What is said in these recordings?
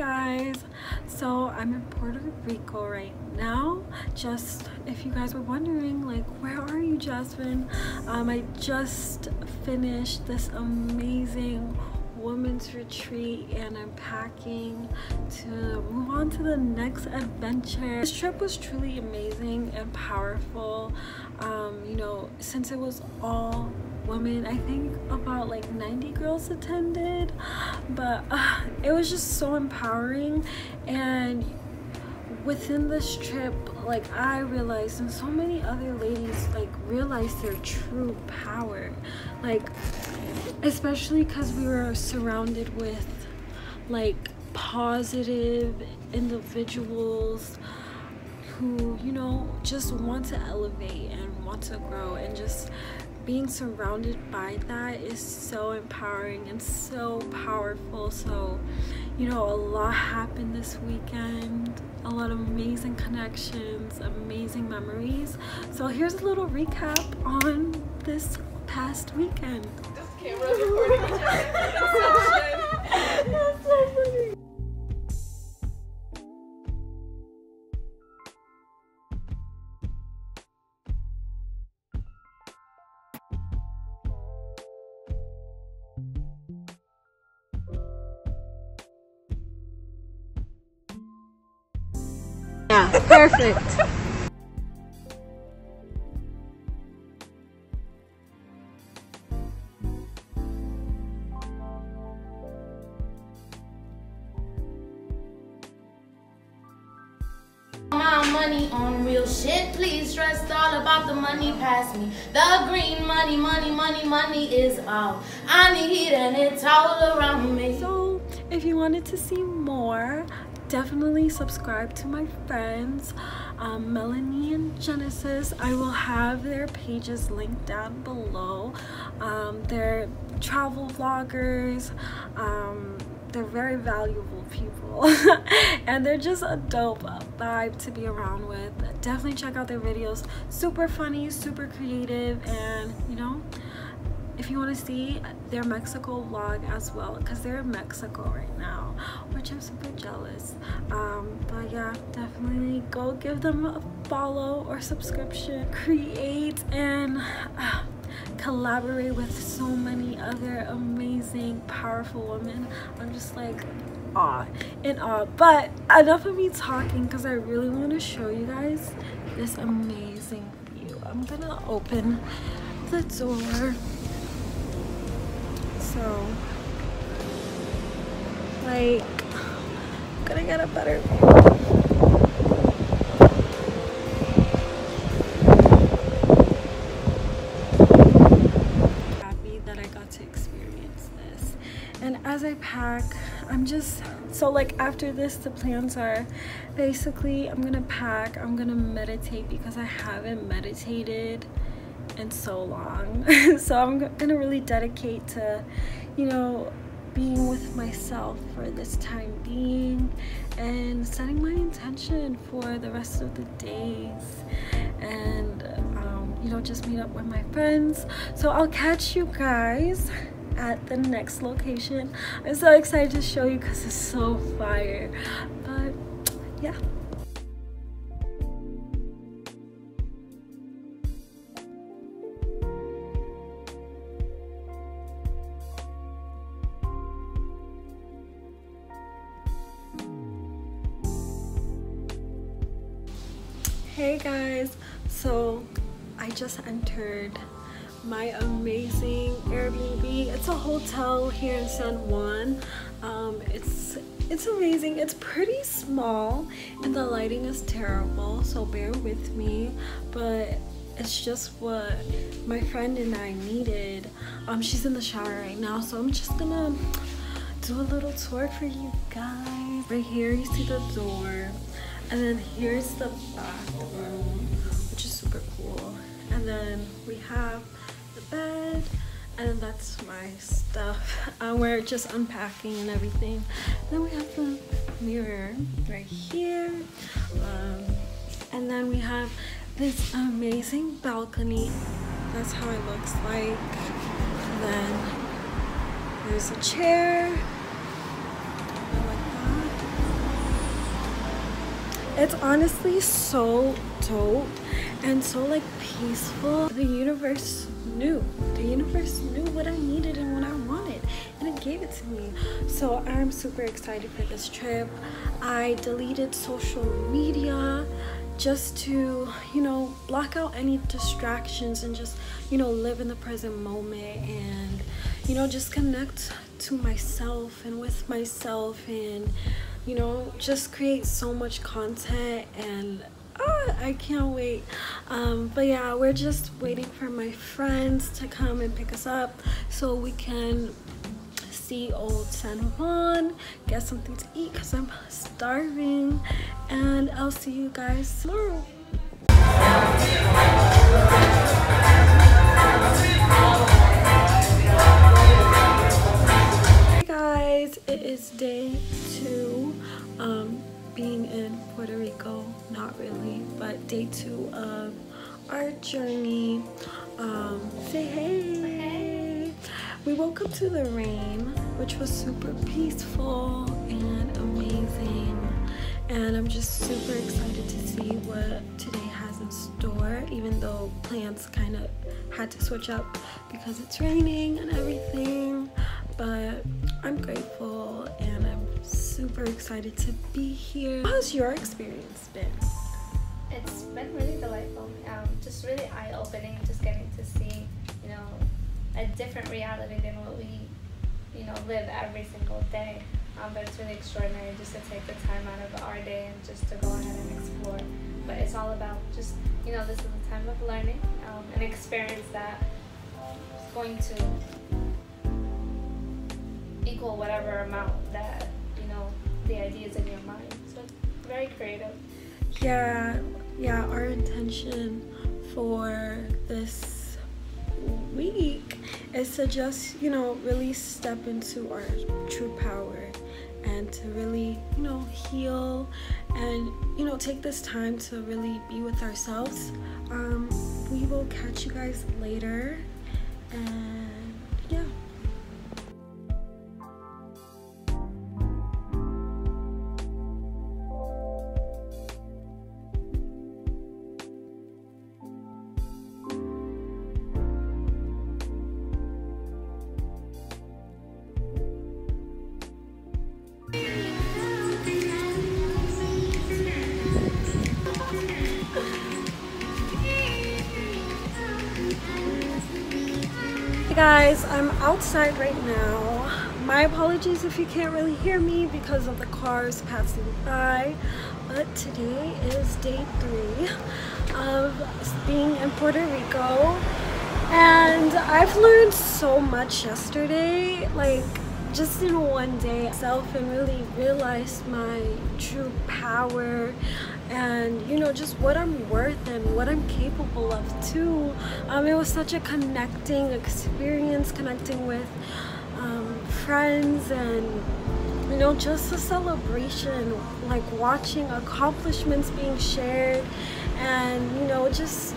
guys so i'm in puerto rico right now just if you guys were wondering like where are you jasmine um i just finished this amazing women's retreat and I'm packing to move on to the next adventure. This trip was truly amazing and powerful. Um, you know, since it was all women, I think about like 90 girls attended, but uh, it was just so empowering. And within this trip like i realized and so many other ladies like realized their true power. Like especially because we were surrounded with like positive individuals who you know just want to elevate and want to grow and just being surrounded by that is so empowering and so powerful. So you know a lot happened this weekend. A lot of amazing connections amazing memories. So here's a little recap on this past weekend perfect. My money on real shit, please trust all about the money pass me. The green money, money, money, money is all I need and it's all around me. So if you wanted to see more, definitely subscribe to my friends um, Melanie and Genesis. I will have their pages linked down below. Um, they're travel vloggers. Um, they're very valuable people and they're just a dope vibe to be around with definitely check out their videos super funny super creative and you know if you want to see their Mexico vlog as well because they're in Mexico right now which I'm super jealous. Um, but yeah definitely go give them a follow or subscription. Create and uh, collaborate with so many other amazing powerful women. I'm just like awe in awe. But enough of me talking because I really want to show you guys this amazing view. I'm gonna open the door so like I'm gonna get a better happy that I got to experience this. And as I pack I'm just so like after this the plans are basically I'm gonna pack I'm gonna meditate because I haven't meditated in so long. So i'm gonna really dedicate to you know being with myself for this time being and setting my intention for the rest of the days. And um, you know just meet up with my friends. So i'll catch you guys at the next location. I'm so excited to show you because it's so fire. But yeah hey guys. So i just entered my amazing airbnb. It's a hotel here in san juan. Um, it's it's amazing. It's pretty small and the lighting is terrible so bear with me. But it's just what my friend and i needed. Um she's in the shower right now so i'm just gonna do a little tour for you guys. Right here you see the door and then here's the bathroom, which is super cool. And then we have the bed, and that's my stuff. Uh, we're just unpacking and everything. Then we have the mirror right here. Um, and then we have this amazing balcony. That's how it looks like. And then there's a chair. It's honestly so dope and so like peaceful. The universe knew. The universe knew what I needed and what I wanted and it gave it to me. So I'm super excited for this trip. I deleted social media just to, you know, block out any distractions and just, you know, live in the present moment and, you know, just connect to myself and with myself and, you know, just create so much content and oh, I can't wait. Um, but yeah, we're just waiting for my friends to come and pick us up so we can see old San Juan, get something to eat because I'm starving, and I'll see you guys tomorrow. Hey guys, it is day two. Um, being in Puerto Rico, not really, but day two of our journey. Um, say hey. We woke up to the rain, which was super peaceful and amazing. And I'm just super excited to see what today has in store, even though plans kind of had to switch up because it's raining and everything. But I'm grateful super excited to be here. How's your experience been? It's been really delightful. Um, just really eye opening, just getting to see, you know, a different reality than what we, you know, live every single day. Um, but it's really extraordinary just to take the time out of our day and just to go ahead and explore. But it's all about just, you know, this is a time of learning, um, an experience that is going to equal whatever amount that, the ideas in your mind. So very creative. Yeah, yeah, our intention for this week is to just, you know, really step into our true power and to really, you know, heal and, you know, take this time to really be with ourselves. Um, we will catch you guys later and guys, I'm outside right now. My apologies if you can't really hear me because of the cars passing by. But today is day three of being in Puerto Rico. And I've learned so much yesterday, like just in one day self and really realized my true power know just what I'm worth and what I'm capable of too. Um, it was such a connecting experience, connecting with um, friends and you know just a celebration, like watching accomplishments being shared and you know just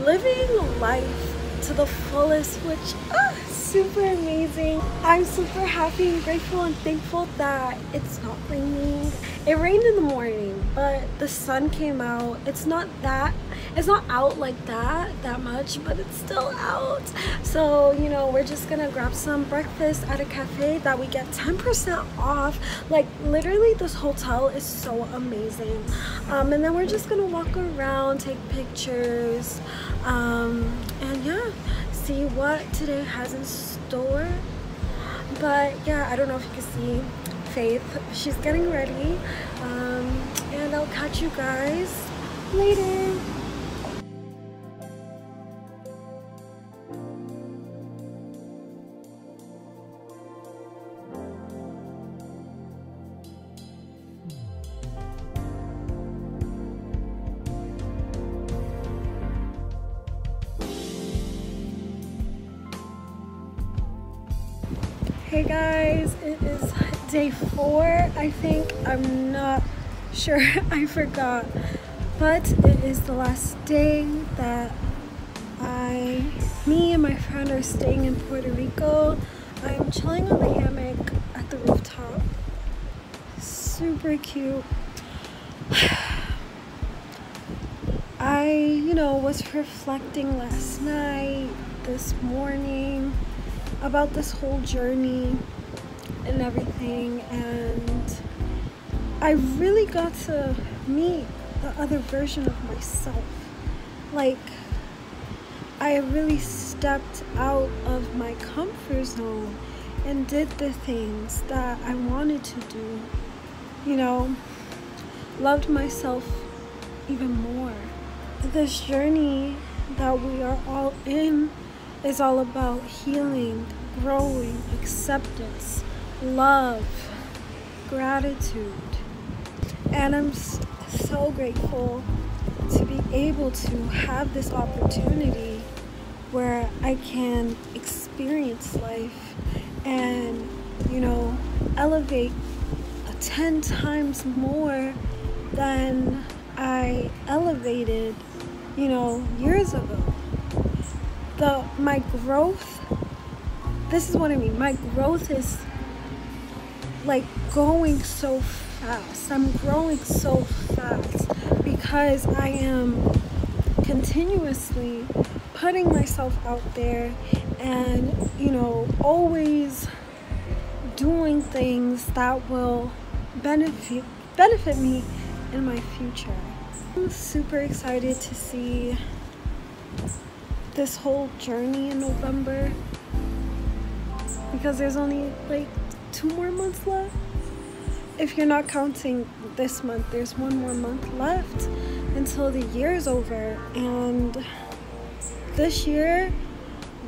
living life to the fullest, which ah, super amazing. I'm super happy and grateful and thankful that it's not raining. It rained in the morning, but the sun came out. It's not that, it's not out like that, that much, but it's still out. So, you know, we're just gonna grab some breakfast at a cafe that we get 10% off. Like, literally, this hotel is so amazing. Um, and then we're just gonna walk around, take pictures, um, and yeah, see what today has in store. But yeah, I don't know if you can see Faith. She's getting ready. Um, and I'll catch you guys later. Hey guys, it is day four, I think. I'm not sure, I forgot. But it is the last day that I, me and my friend are staying in Puerto Rico. I'm chilling on the hammock at the rooftop. Super cute. I, you know, was reflecting last night, this morning, about this whole journey and everything, and I really got to meet the other version of myself. Like, I really stepped out of my comfort zone and did the things that I wanted to do. You know, loved myself even more. This journey that we are all in is all about healing, growing, acceptance, love, gratitude. And I'm so grateful to be able to have this opportunity where I can experience life and, you know, elevate 10 times more than I elevated, you know, years ago. The my growth this is what I mean. My growth is like going so fast. I'm growing so fast because I am continuously putting myself out there and, you know, always doing things that will benefit benefit me in my future. I'm super excited to see this whole journey in November because there's only like two more months left. If you're not counting this month, there's one more month left until the year is over. And this year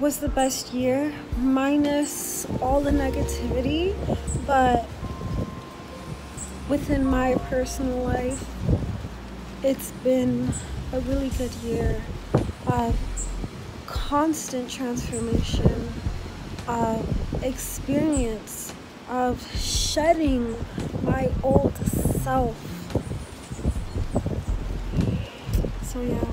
was the best year, minus all the negativity, but within my personal life, it's been a really good year of constant transformation, of experience, of shedding my old self. So, yeah,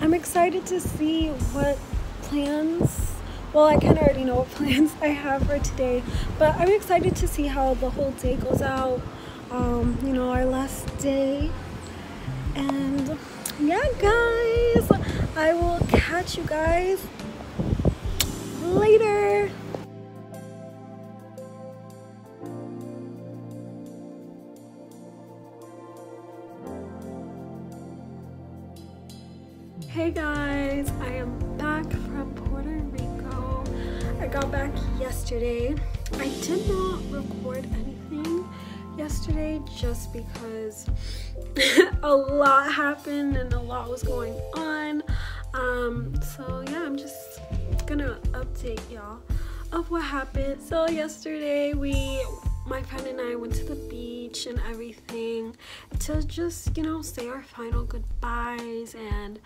I'm excited to see what plans. Well, I kind of already know what plans I have for today, but I'm excited to see how the whole day goes out um, you know, our last day. And yeah, guys, I will catch you guys later. Hey guys, I am back from Puerto Rico. I got back yesterday. I did not record anything yesterday just because a lot happened and a lot was going on. Um, so yeah, I'm just gonna update y'all of what happened. So yesterday we my friend and I went to the beach and everything to just, you know, say our final goodbyes and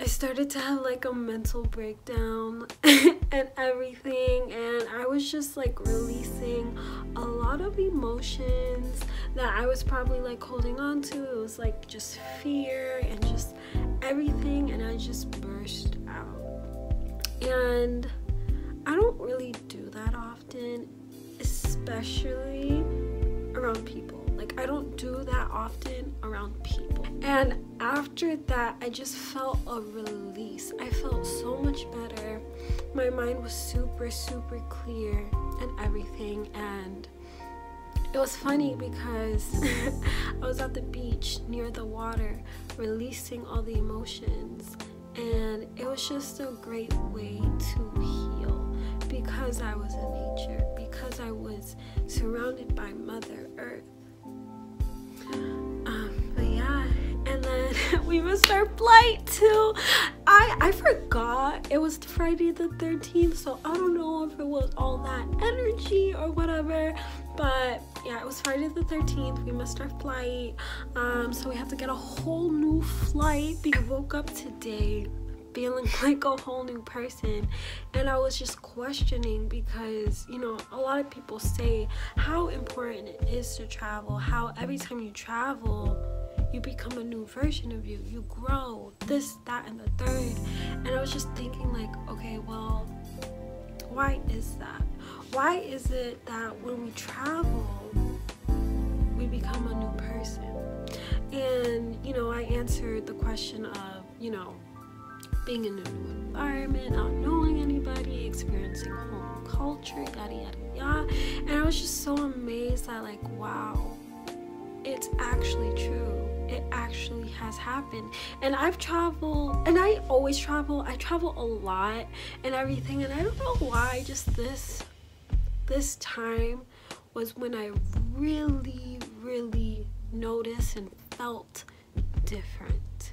I started to have like a mental breakdown and everything, and I was just like releasing a lot of emotions that I was probably like holding on to. It was like just fear and just everything, and I just burst out. And I don't really do that often, especially around people. Like, I don't do that often around people. And after that, I just felt a release. I felt so much better. My mind was super, super clear and everything. And it was funny because I was at the beach near the water, releasing all the emotions. And it was just a great way to heal because I was in nature, because I was surrounded by Mother Earth Um, but yeah, and then we missed our flight too. I I forgot it was Friday the 13th, so I don't know if it was all that energy or whatever. But yeah, it was Friday the 13th. We missed our flight, um, so we have to get a whole new flight. I woke up today feeling like a whole new person. And i was just questioning because you know a lot of people say how important it is to travel how every time you travel you become a new version of you. You grow this that and the third. And i was just thinking like okay well why is that? Why is it that when we travel become a new person and you know i answered the question of you know, being in a new environment, not knowing anybody, experiencing home culture, yada yada yada. And I was just so amazed that, like, wow, it's actually true. It actually has happened. And I've traveled, and I always travel. I travel a lot and everything. And I don't know why, just this, this time was when I really, really noticed and felt different.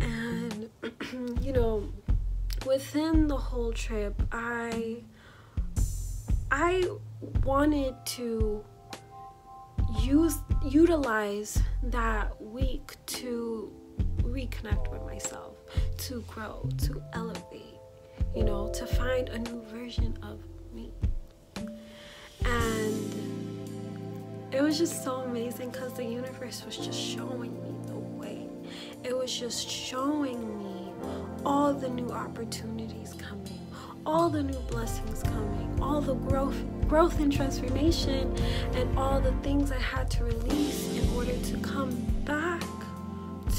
And, you know, within the whole trip, I, I wanted to use utilize that week to reconnect with myself, to grow, to elevate, you know, to find a new version of me. It was just so amazing because the universe was just showing me the way. It was just showing me all the new opportunities coming, all the new blessings coming, all the growth growth and transformation and all the things I had to release in order to come back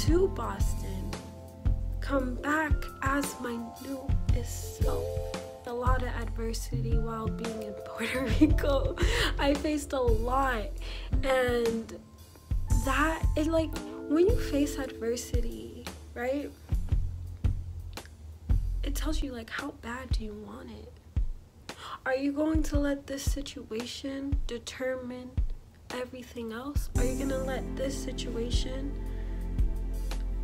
to Boston, come back as my newest self. A lot of adversity while being in Puerto Rico. I faced a lot, and that it like when you face adversity, right? It tells you like how bad do you want it are you going to let this situation determine everything else? Are you going to let this situation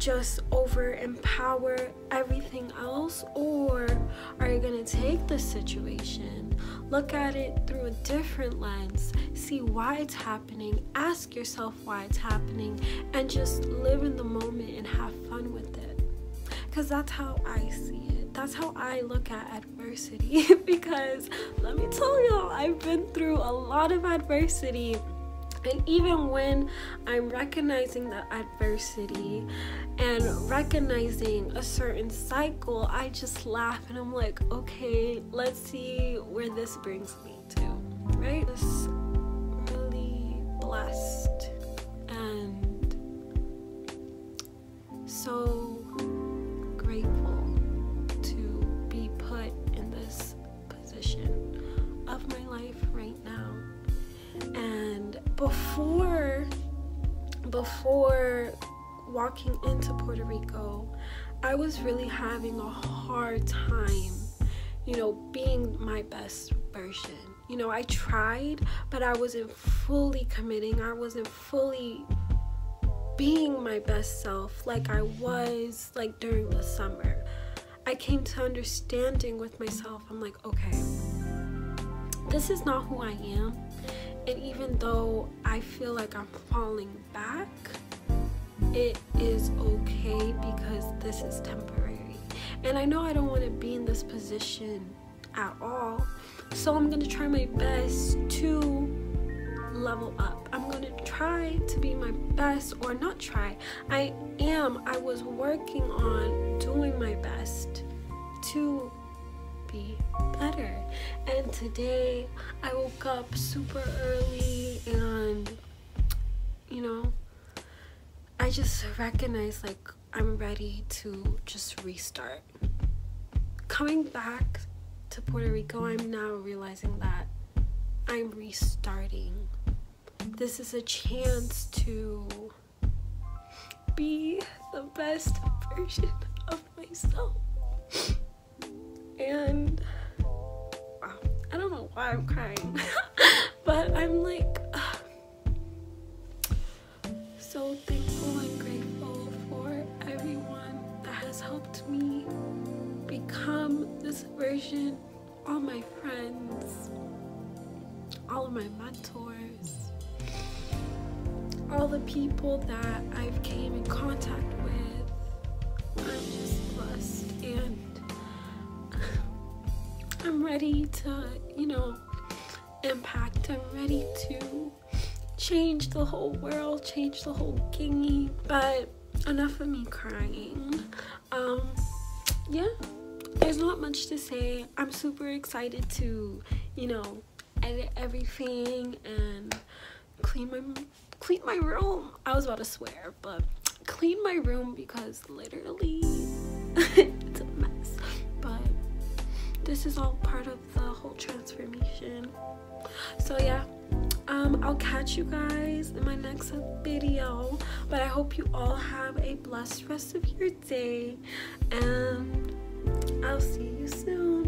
just over empower everything else? Or are you going to take the situation, look at it through a different lens, see why it's happening, ask yourself why it's happening, and just live in the moment and have fun with it? Because that's how I see it that's how I look at adversity because let me tell y'all, I've been through a lot of adversity. And even when I'm recognizing the adversity and recognizing a certain cycle, I just laugh and I'm like, okay, let's see where this brings me to, right? This really blessed and so before before walking into Puerto Rico, I was really having a hard time, you know, being my best version. You know, I tried, but I wasn't fully committing. I wasn't fully being my best self like I was like during the summer. I came to understanding with myself. I'm like, okay, this is not who I am. And even though I feel like I'm falling back, it is okay because this is temporary. And I know I don't want to be in this position at all. So I'm going to try my best to level up. I'm going to try to be my best or not try. I am. I was working on doing my best to be better. And today I woke up super early and, you know, I just recognize like I'm ready to just restart. Coming back to Puerto Rico, I'm now realizing that I'm restarting. This is a chance to be the best version of myself. And why I'm crying, but I'm like so thankful and grateful for everyone that has helped me become this version. All my friends, all of my mentors, all the people that I've came in contact with. I'm just blessed and I'm ready to, you know, impact. I'm ready to change the whole world, change the whole gingy. But enough of me crying. Um, yeah, there's not much to say. I'm super excited to, you know, edit everything and clean my clean my room. I was about to swear, but clean my room because literally this is all part of the whole transformation. So yeah, um, I'll catch you guys in my next video. But I hope you all have a blessed rest of your day, and I'll see you soon.